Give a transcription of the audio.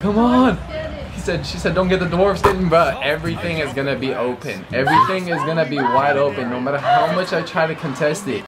Come on. He said, she said, don't get the dwarfs in, but everything is gonna be open. Everything is gonna be wide open, no matter how much I try to contest it.